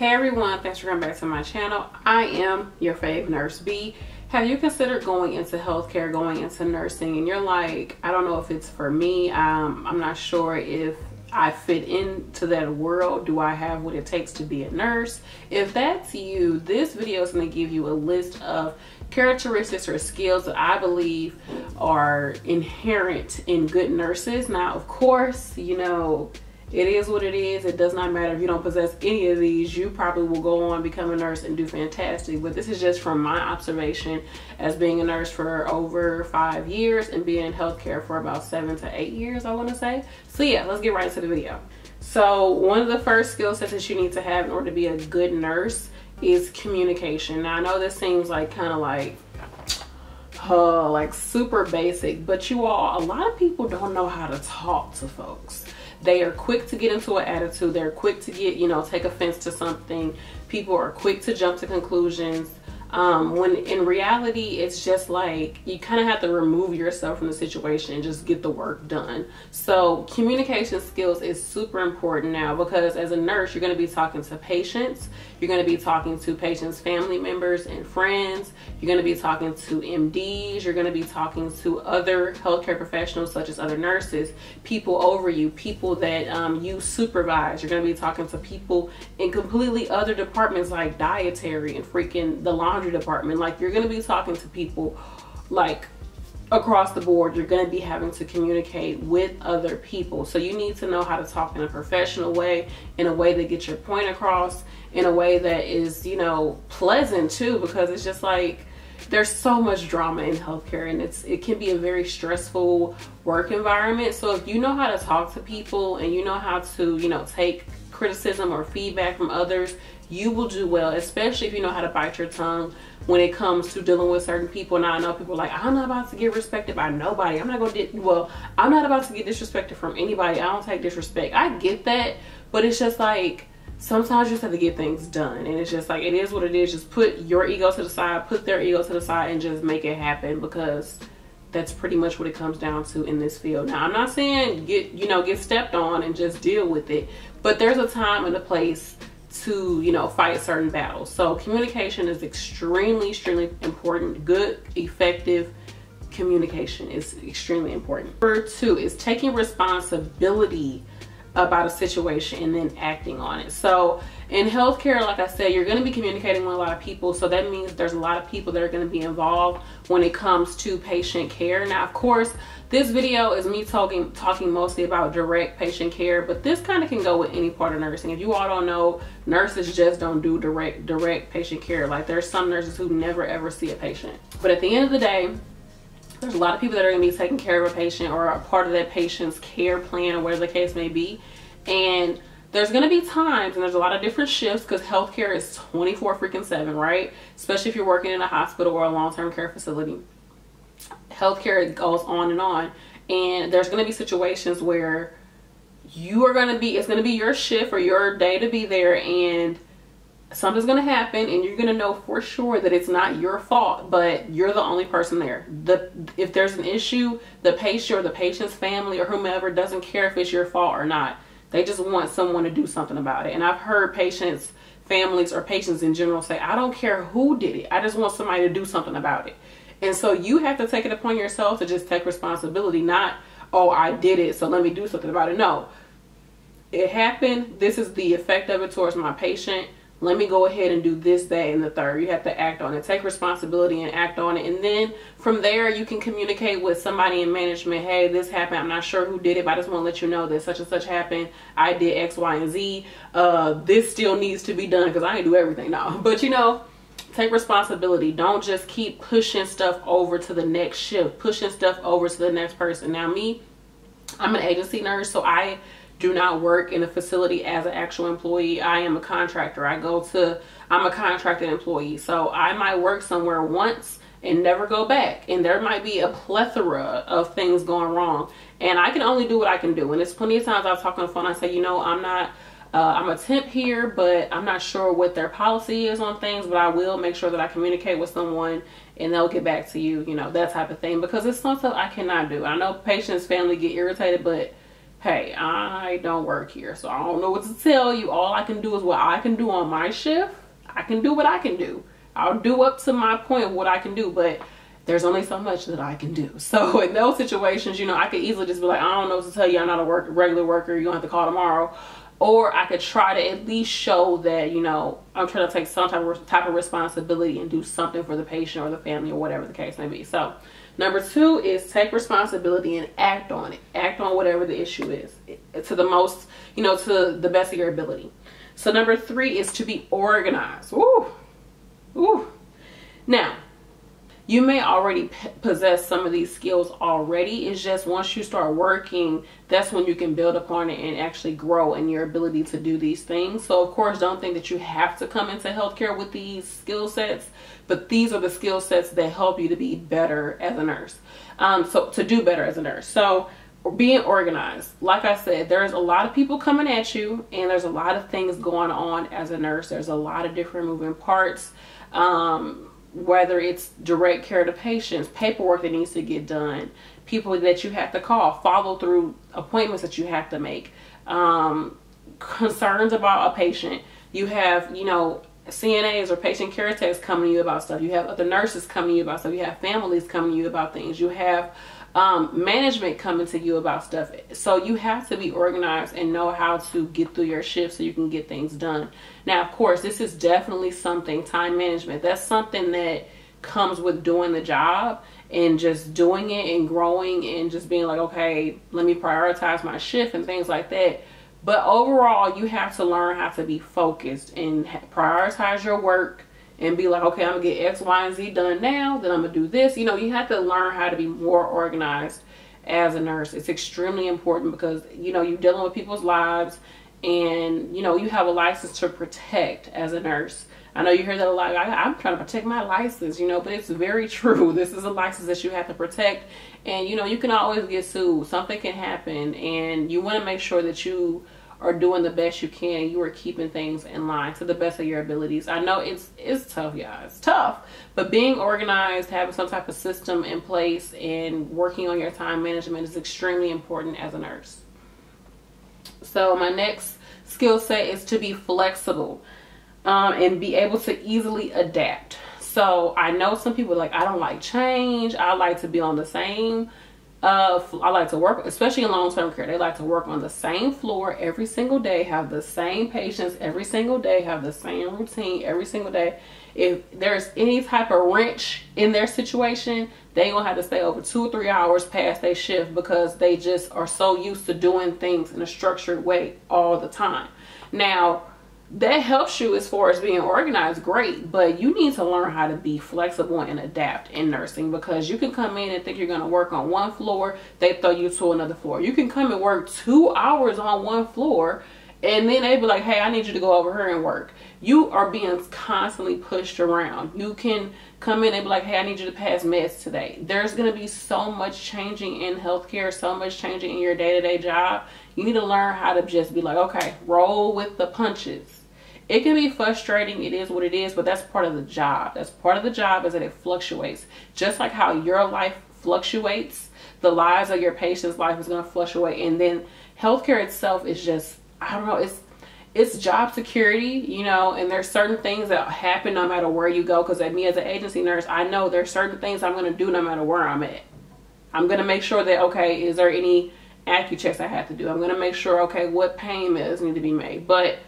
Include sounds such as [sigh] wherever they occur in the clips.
Hey everyone, thanks for coming back to my channel. I am your fave nurse B. Have you considered going into healthcare, going into nursing, and you're like, I don't know if it's for me. Um, I'm not sure if I fit into that world. Do I have what it takes to be a nurse? If that's you, this video is going to give you a list of characteristics or skills that I believe are inherent in good nurses. Now, of course, you know, it is what it is. It does not matter if you don't possess any of these. You probably will go on, become a nurse, and do fantastic. But this is just from my observation as being a nurse for over five years and being in healthcare for about seven to eight years, I want to say. So yeah, let's get right into the video. So one of the first skill sets that you need to have in order to be a good nurse is communication. Now I know this seems like kind of like uh, like super basic, but you all, a lot of people don't know how to talk to folks. They are quick to get into an attitude. They're quick to get, you know, take offense to something. People are quick to jump to conclusions. Um, when in reality, it's just like you kind of have to remove yourself from the situation and just get the work done. So communication skills is super important now because as a nurse, you're going to be talking to patients, you're going to be talking to patients' family members and friends, you're going to be talking to MDs, you're going to be talking to other healthcare professionals such as other nurses, people over you, people that um, you supervise. You're going to be talking to people in completely other departments like dietary and freaking the laundry laundry department. Like you're going to be talking to people like across the board. You're going to be having to communicate with other people. So you need to know how to talk in a professional way, in a way that gets your point across, in a way that is, you know, pleasant too, because it's just like there's so much drama in healthcare and it's it can be a very stressful work environment. So if you know how to talk to people and you know how to, you know, take criticism or feedback from others, you will do well, especially if you know how to bite your tongue when it comes to dealing with certain people. Now I know people like, I'm not about to get respected by nobody. I'm not gonna well, I'm not about to get disrespected from anybody. I don't take disrespect. I get that, but it's just like sometimes you just have to get things done. And it's just like it is what it is. Just put your ego to the side, put their ego to the side and just make it happen because that's pretty much what it comes down to in this field. Now, I'm not saying get, you know, get stepped on and just deal with it, but there's a time and a place to you know fight certain battles. So communication is extremely extremely important. Good effective communication is extremely important. Number two is taking responsibility about a situation and then acting on it. So in healthcare like i said you're going to be communicating with a lot of people so that means there's a lot of people that are going to be involved when it comes to patient care. Now of course this video is me talking talking mostly about direct patient care but this kind of can go with any part of nursing. If you all don't know nurses just don't do direct direct patient care. Like there's some nurses who never ever see a patient. But at the end of the day there's a lot of people that are going to be taking care of a patient or a part of that patient's care plan or whatever the case may be. And there's going to be times and there's a lot of different shifts because healthcare is 24 freaking 7 right? Especially if you're working in a hospital or a long-term care facility. Healthcare goes on and on. And there's going to be situations where you are going to be it's going to be your shift or your day to be there and something's going to happen and you're going to know for sure that it's not your fault but you're the only person there. The if there's an issue the patient or the patient's family or whomever doesn't care if it's your fault or not they just want someone to do something about it. And i've heard patients families or patients in general say i don't care who did it. I just want somebody to do something about it. And so you have to take it upon yourself to just take responsibility not oh i did it so let me do something about it. No. It happened. This is the effect of it towards my patient let me go ahead and do this, that, and the third. You have to act on it. Take responsibility and act on it. And then from there, you can communicate with somebody in management. Hey, this happened. I'm not sure who did it, but I just want to let you know that such and such happened. I did X, Y, and Z. Uh, this still needs to be done because I didn't do everything now. [laughs] But you know, take responsibility. Don't just keep pushing stuff over to the next shift, pushing stuff over to the next person. Now, me, I'm an agency nurse, so I do not work in a facility as an actual employee. I am a contractor. I go to, I'm a contracted employee. So I might work somewhere once and never go back. And there might be a plethora of things going wrong. And I can only do what I can do. And there's plenty of times I'll talk on the phone. I say, you know, I'm not, uh, I'm a temp here, but I'm not sure what their policy is on things, but I will make sure that I communicate with someone and they'll get back to you, you know, that type of thing, because it's something I cannot do. I know patients, family get irritated, but hey, I don't work here, so I don't know what to tell you. All I can do is what I can do on my shift. I can do what I can do. I'll do up to my point what I can do, but there's only so much that I can do. [laughs] So in those situations, you know, I could easily just be like, I don't know what to tell you. I'm not a work regular worker. You're gonna have to call tomorrow. Or I could try to at least show that, you know, I'm trying to take some type of, type of responsibility and do something for the patient or the family or whatever the case may be. So number two is take responsibility and act on it. Act on whatever the issue is eh, to the most, you know, to the best of your ability. So number three is to be organized. Woo! Woo! Now, you may already possess some of these skills already. It's just once you start working, that's when you can build upon it and actually grow in your ability to do these things. So, of course, don't think that you have to come into healthcare with these skill sets, but these are the skill sets that help you to be better as a nurse. Um, so, to do better as a nurse. So, being organized like i said there's a lot of people coming at you and there's a lot of things going on as a nurse there's a lot of different moving parts um, whether it's direct care to patients, paperwork that needs to get done, people that you have to call, follow through appointments that you have to make, um, concerns about a patient. You have, you know, CNAs or patient care techs coming to you about stuff. You have other nurses coming to you about stuff. You have families coming to you about things. You have um, management coming to you about stuff. So you have to be organized and know how to get through your shift so you can get things done. Now, of course, this is definitely something, time management, that's something that comes with doing the job and just doing it and growing and just being like, okay, let me prioritize my shift and things like that. But overall, you have to learn how to be focused and prioritize your work and be like, okay, I'm gonna get X, Y, and Z done now, then I'm gonna do this. You know, you have to learn how to be more organized as a nurse. It's extremely important because, you know, you're dealing with people's lives and, you know, you have a license to protect as a nurse. I know you hear that a lot. I, am trying to protect my license, you know, but it's very [laughs] true. This is a license that you have to protect. And, you know, you can always get sued. Something can happen. And you want to make sure that you are doing the best you can. You are keeping things in line to the best of your abilities. I know it's it's tough, y'all. It's tough. But being organized, having some type of system in place and working on your time management is extremely important as a nurse. So my next skill set is to be flexible um, and be able to easily adapt. So I know some people like, I don't like change. I like to be on the same uh, I like to work, especially in long-term care, they like to work on the same floor every single day, have the same patients every single day, have the same routine every single day. If there's any type of wrench in their situation, they gonna have to stay over two or three hours past their shift because they just are so used to doing things in a structured way all the time. Now, that helps you as far as being organized great. But you need to learn how to be flexible and adapt in nursing because you can come in and think you're going to work on one floor they throw you to another floor. You can come and work two hours on one floor and then they be like hey i need you to go over here and work. You are being constantly pushed around. You can come in and be like hey i need you to pass meds today. There's going to be so much changing in healthcare so much changing in your day-to-day -day job. You need to learn how to just be like okay roll with the punches it can be frustrating it is what it is but that's part of the job. That's part of the job is that it fluctuates. Just like how your life fluctuates the lives of your patient's life is going to fluctuate and then healthcare itself is just i don't know it's it's job security you know and there's certain things that happen no matter where you go because at me as an agency nurse i know there's certain things i'm going to do no matter where i'm at. I'm going to make sure that okay is there any checks i have to do? I'm going to make sure okay what pain payments need to be made? But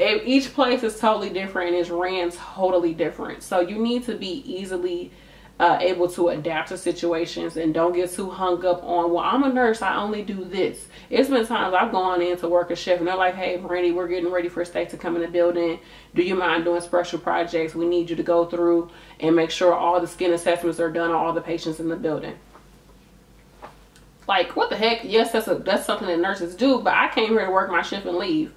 each place is totally different and it's ran totally different. So you need to be easily uh, able to adapt to situations and don't get too hung up on, well, I'm a nurse, I only do this. It's been times I've gone in to work a shift and they're like, hey, Brandi, we're getting ready for a state to come in the building. Do you mind doing special projects? We need you to go through and make sure all the skin assessments are done on all the patients in the building. Like, what the heck? Yes, that's, a, that's something that nurses do, but I came here to work my shift and leave.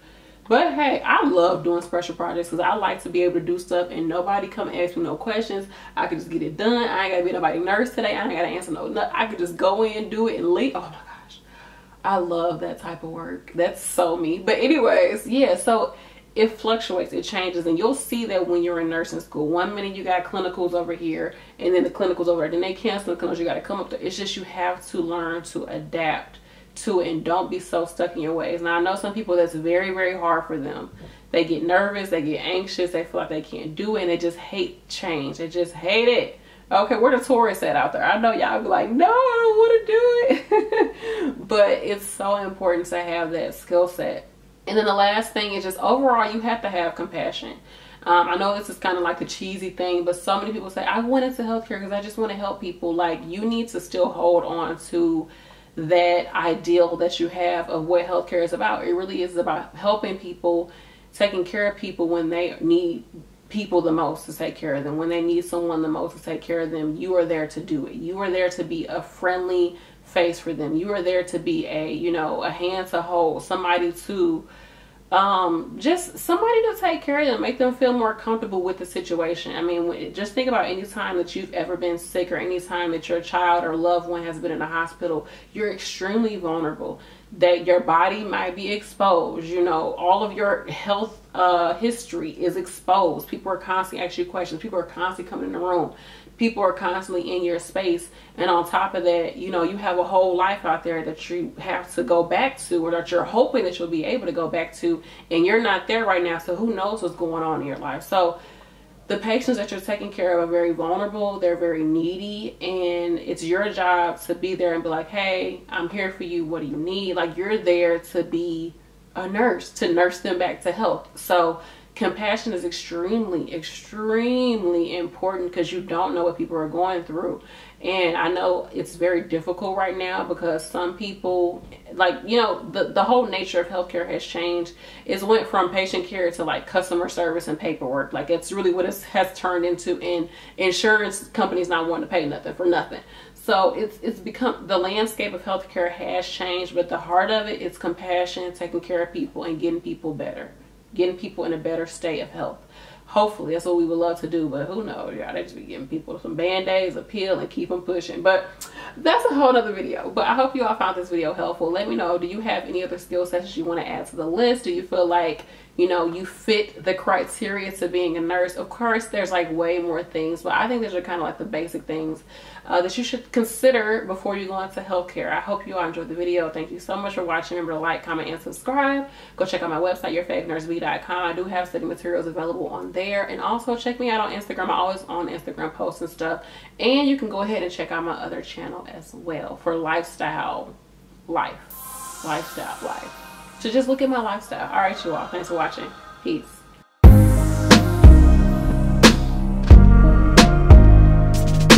But hey, I love doing special projects because I like to be able to do stuff and nobody come ask me no questions. I can just get it done. I ain't gotta be nobody nurse today. I ain't gotta answer no. no I could just go in, do it, and leave. Oh my gosh, I love that type of work. That's so me. But anyways, yeah. So it fluctuates, it changes, and you'll see that when you're in nursing school. One minute you got clinicals over here, and then the clinicals over there. Then they cancel the clinicals. You got to come up to. It's just you have to learn to adapt to it and don't be so stuck in your ways. Now I know some people that's very, very hard for them. They get nervous, they get anxious, they feel like they can't do it, and they just hate change. They just hate it. Okay, where the Taurus at out there? I know y'all be like, no, I don't want to do it. [laughs] but it's so important to have that skill set. And then the last thing is just overall, you have to have compassion. Um, I know this is kind of like a cheesy thing, but so many people say, I went into healthcare because I just want to help people. Like, you need to still hold on to that ideal that you have of what healthcare is about. It really is about helping people, taking care of people when they need people the most to take care of them. When they need someone the most to take care of them, you are there to do it. You are there to be a friendly face for them. You are there to be a, you know, a hand to hold, somebody to um, just somebody to take care of them, make them feel more comfortable with the situation. I mean, just think about any time that you've ever been sick or any time that your child or loved one has been in the hospital, you're extremely vulnerable. That your body might be exposed, you know, all of your health uh, history is exposed. People are constantly asking you questions. People are constantly coming in the room people are constantly in your space and on top of that you know you have a whole life out there that you have to go back to or that you're hoping that you'll be able to go back to and you're not there right now so who knows what's going on in your life. So the patients that you're taking care of are very vulnerable they're very needy and it's your job to be there and be like hey i'm here for you what do you need? Like you're there to be a nurse to nurse them back to health. So compassion is extremely extremely important because you don't know what people are going through. And i know it's very difficult right now because some people like you know the, the whole nature of healthcare has changed. It's went from patient care to like customer service and paperwork. Like it's really what it has turned into and insurance companies not wanting to pay nothing for nothing. So it's it's become the landscape of healthcare has changed but the heart of it is compassion taking care of people and getting people better getting people in a better state of health. Hopefully, that's what we would love to do, but who knows? Yeah, they just be giving people some band-aids, a pill, and keep them pushing. But that's a whole other video. But I hope you all found this video helpful. Let me know, do you have any other skill sets you want to add to the list? Do you feel like you know you fit the criteria to being a nurse. Of course there's like way more things but i think these are kind of like the basic things uh, that you should consider before you go into healthcare. I hope you all enjoyed the video. Thank you so much for watching. Remember to like comment and subscribe. Go check out my website yourfavnurseb.com i do have study materials available on there. And also check me out on instagram. I'm always on instagram posts and stuff. And you can go ahead and check out my other channel as well for lifestyle life. Lifestyle life so just look at my lifestyle. All right, you all. Thanks for watching. Peace.